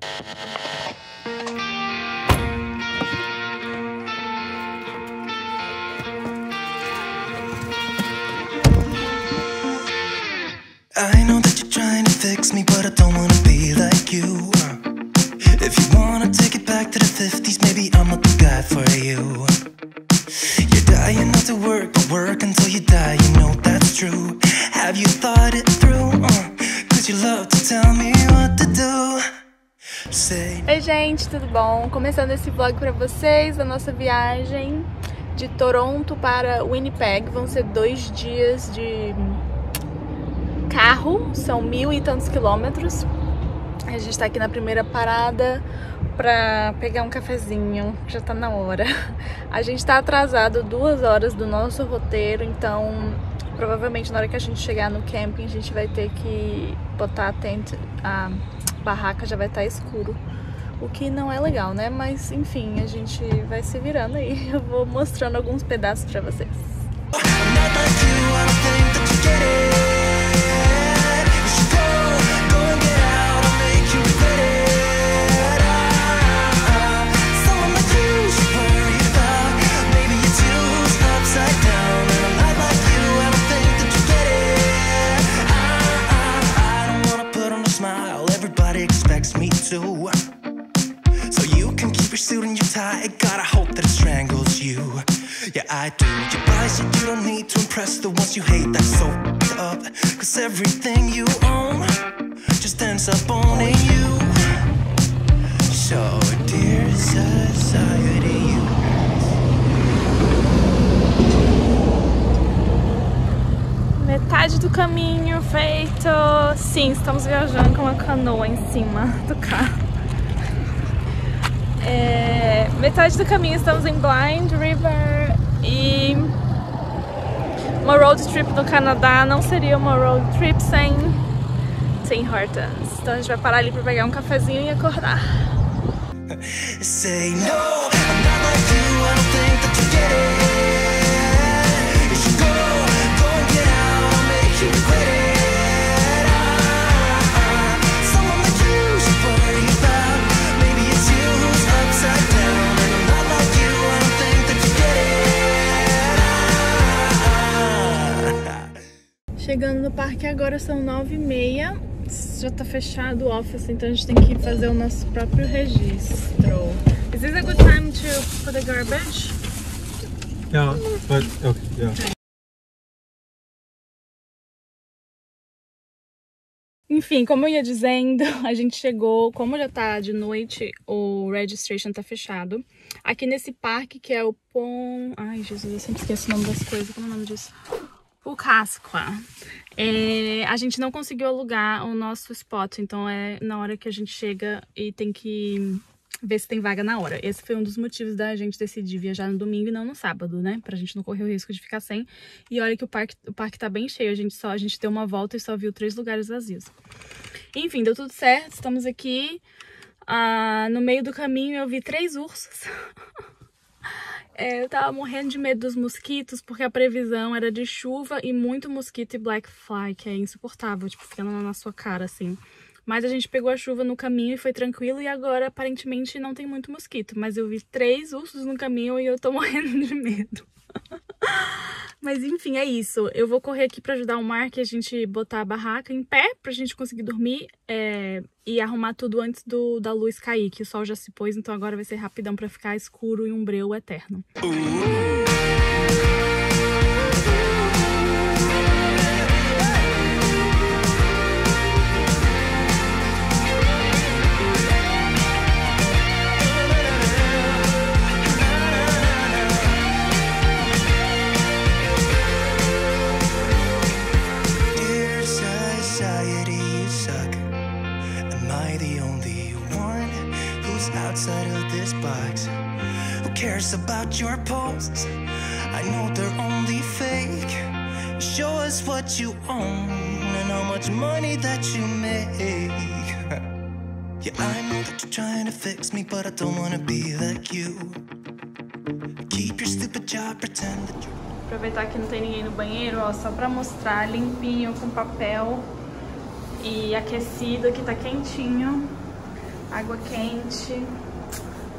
I know that you're trying to fix me, but I don't wanna be like you. Oi gente, tudo bom? Começando esse vlog pra vocês da nossa viagem de Toronto para Winnipeg. Vão ser dois dias de carro, são mil e tantos quilômetros. A gente tá aqui na primeira parada pra pegar um cafezinho, já tá na hora. A gente tá atrasado duas horas do nosso roteiro, então provavelmente na hora que a gente chegar no camping a gente vai ter que botar a a barraca já vai estar escuro. O que não é legal, né? Mas enfim, a gente vai se virando aí. Eu vou mostrando alguns pedaços pra vocês. Tie. Gotta hope that it strangles you. Yeah, I do. You buy shit you don't need to impress the ones you hate. That's so f***ed up. Cause everything you own just ends up owning you. So, dear society, you. Metade do caminho feito. Sim, estamos viajando com uma canoa em cima do carro. É, metade do caminho estamos em Blind River e uma road trip no Canadá não seria uma road trip sem Tim Hortons. Então a gente vai parar ali para pegar um cafezinho e acordar. Say no, I'm not like you, I don't think that you get it. Parque agora são nove e meia. Já tá fechado o office, então a gente tem que fazer o nosso próprio registro. Is this a good time to put the garbage? Yeah, but okay, yeah. Enfim, como eu ia dizendo, a gente chegou, como já tá de noite, o registration tá fechado. Aqui nesse parque que é o Pon... Ai, Jesus, eu sempre esqueço o nome das coisas. Como é o nome disso? O Casqua. É, a gente não conseguiu alugar o nosso spot, então é na hora que a gente chega e tem que ver se tem vaga na hora. Esse foi um dos motivos da gente decidir viajar no domingo e não no sábado, né? Pra gente não correr o risco de ficar sem. E olha que o parque, o parque tá bem cheio. A gente só a gente deu uma volta e só viu três lugares vazios. Enfim, deu tudo certo. Estamos aqui. Ah, no meio do caminho eu vi três ursos. É, eu tava morrendo de medo dos mosquitos, porque a previsão era de chuva e muito mosquito e black fly, que é insuportável, tipo, ficando na sua cara, assim. Mas a gente pegou a chuva no caminho e foi tranquilo, e agora aparentemente não tem muito mosquito. Mas eu vi três ursos no caminho e eu tô morrendo de medo. Mas enfim, é isso. Eu vou correr aqui pra ajudar o Mark a gente botar a barraca em pé pra gente conseguir dormir é, e arrumar tudo antes do, da luz cair, que o sol já se pôs, então agora vai ser rapidão pra ficar escuro e um breu eterno. Dear your posts? I know they're only fake. Show us what you own and how much money that you make. yeah, I know that you're trying to fix me, but I don't wanna be like you. Keep your stupid job, pretend that you're. Aproveitar que não tem ninguém no banheiro, ó, só pra mostrar limpinho com papel e aquecido, aqui tá quentinho. água quente,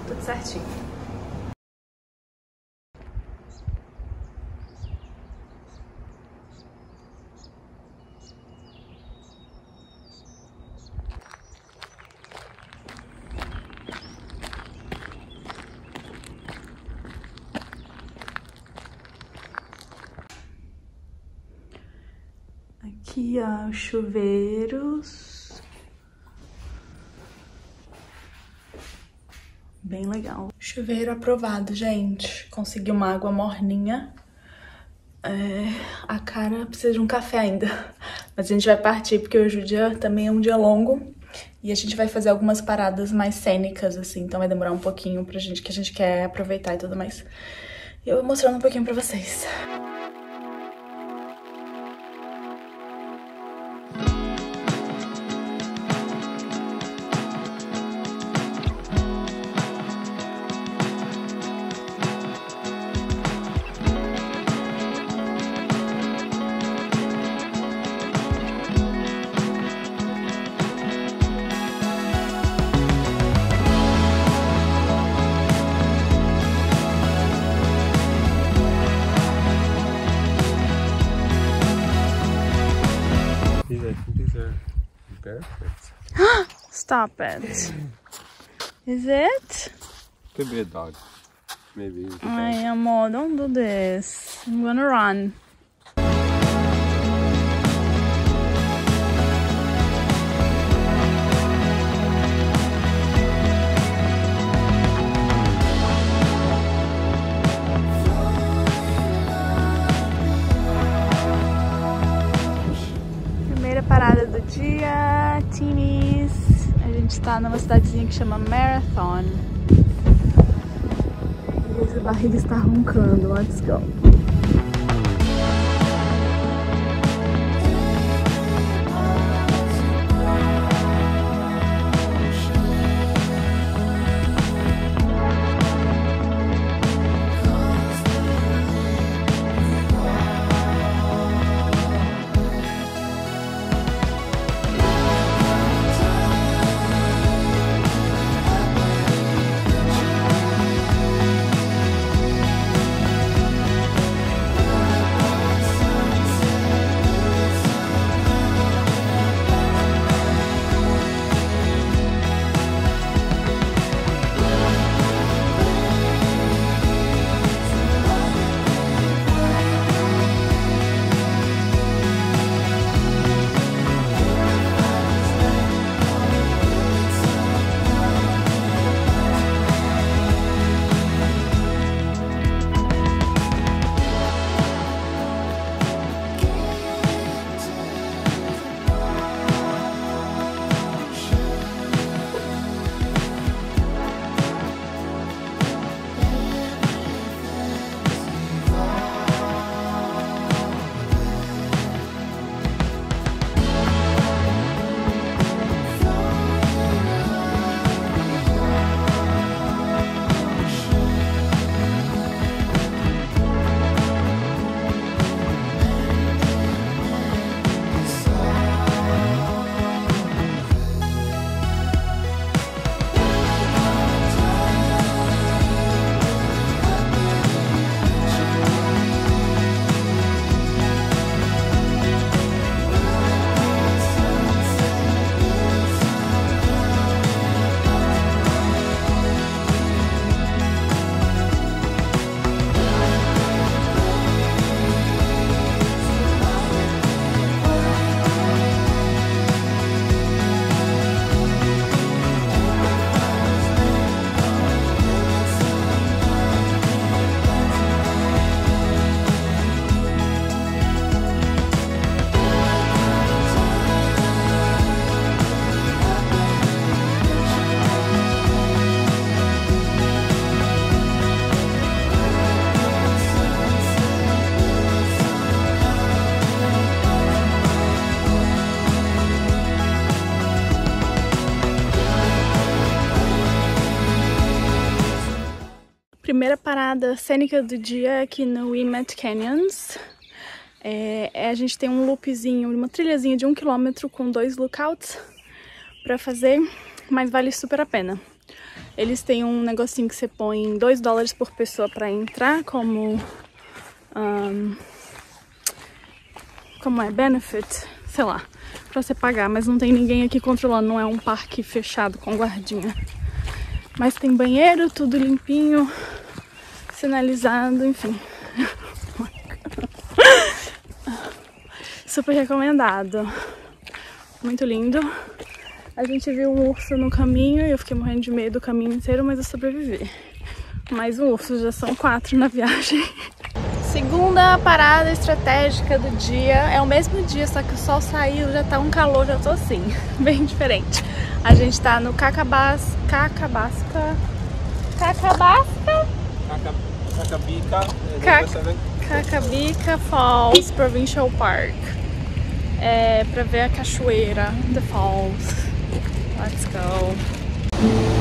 tudo certinho. Aqui, ó, os chuveiros. Bem legal. Chuveiro aprovado, gente. Consegui uma água morninha. É, a cara precisa de um café ainda. Mas a gente vai partir porque hoje o dia também é um dia longo. E a gente vai fazer algumas paradas mais cênicas, assim. Então vai demorar um pouquinho pra gente, que a gente quer aproveitar e tudo mais. E eu vou mostrando um pouquinho pra vocês. These, Stop it. Is it? Could be a dog. Maybe. it's a dog. Amor, don't do this. I'm gonna run. Tá numa cidadezinha que chama Marathon. Essa barriga está roncando. Let's go. Primeira parada cênica do dia aqui no Wilmette Canyons. É, é, a gente tem um loopzinho, uma trilhazinha de um quilômetro com dois lookouts para fazer. mas vale super a pena. Eles têm um negocinho que você põe 2 dólares por pessoa pra entrar, como. ahn, como é? Benefit? Sei lá. Pra você pagar, mas não tem ninguém aqui controlando, não é um parque fechado com guardinha. Mas tem banheiro, tudo limpinho, sinalizado, enfim. Super recomendado. Muito lindo. A gente viu um urso no caminho e eu fiquei morrendo de medo o caminho inteiro, mas eu sobrevivi. Mais um urso, já são quatro na viagem. Segunda parada estratégica do dia. É o mesmo dia, só que o sol saiu, já tá um calor, já tô assim, bem diferente. A gente tá no Cacabas... Cacabasca... Cacabasca? Cacabica. Cac- Cacabica Falls Provincial Park. É pra ver a cachoeira, The Falls. Let's go.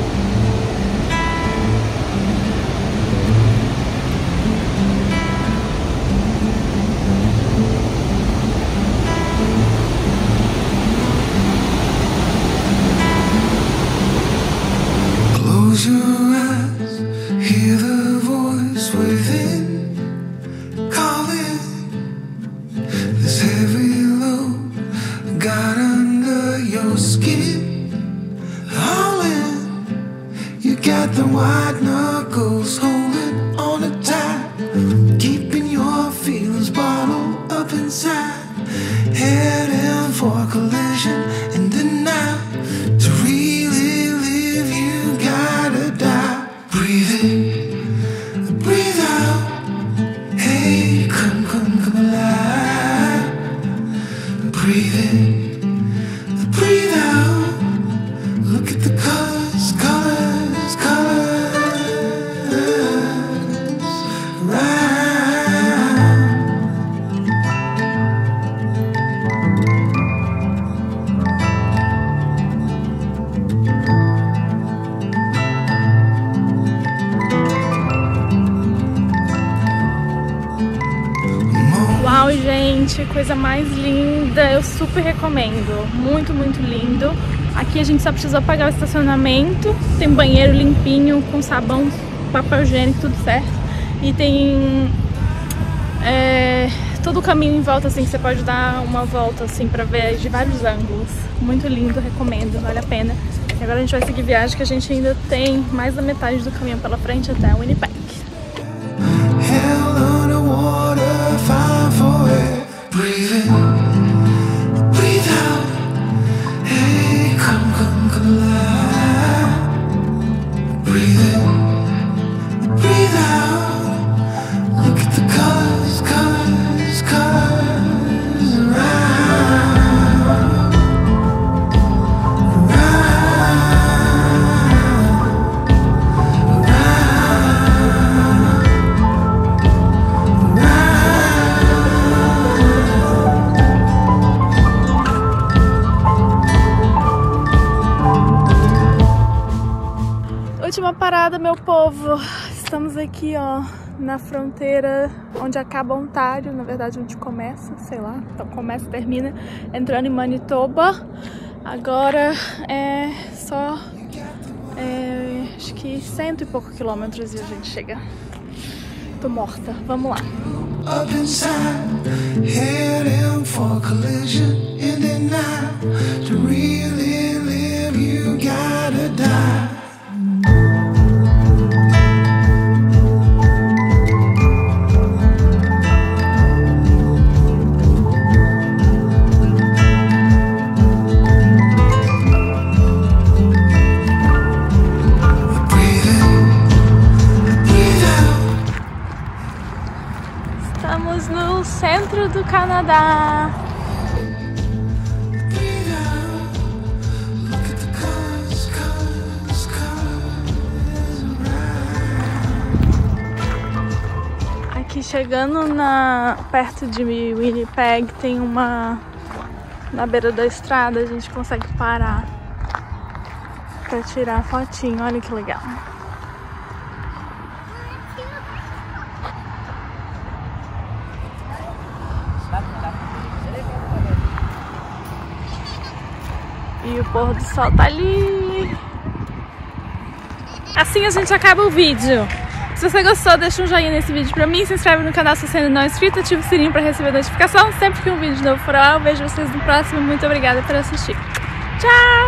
Coisa mais linda. Eu super recomendo. Muito, muito lindo. Aqui a gente só precisou pagar o estacionamento. Tem banheiro limpinho, com sabão, papel higiênico, tudo certo. E tem é, todo o caminho em volta, assim, que você pode dar uma volta, assim, pra ver de vários ângulos. Muito lindo, recomendo, vale a pena. E agora a gente vai seguir viagem, que a gente ainda tem mais da metade do caminho pela frente até Winnipeg. Última parada, meu povo. Estamos aqui, ó, na fronteira onde acaba Ontário, na verdade onde começa, sei lá, então começa e termina, entrando em Manitoba. Agora é só, é, acho que cento e pouco quilômetros e a gente chega. Tô morta, vamos lá. up inside, heading for collision in the night. Chegando na perto de Winnipeg tem uma na beira da estrada a gente consegue parar para tirar fotinho. Olha que legal. E o pôr do sol tá ali. Assim a gente acaba o vídeo. Se você gostou, deixa um joinha nesse vídeo pra mim, se inscreve no canal se você ainda não é inscrito, ativa o sininho pra receber notificação sempre que um vídeo novo for ao ar. Eu vejo vocês no próximo. Muito obrigada por assistir. Tchau!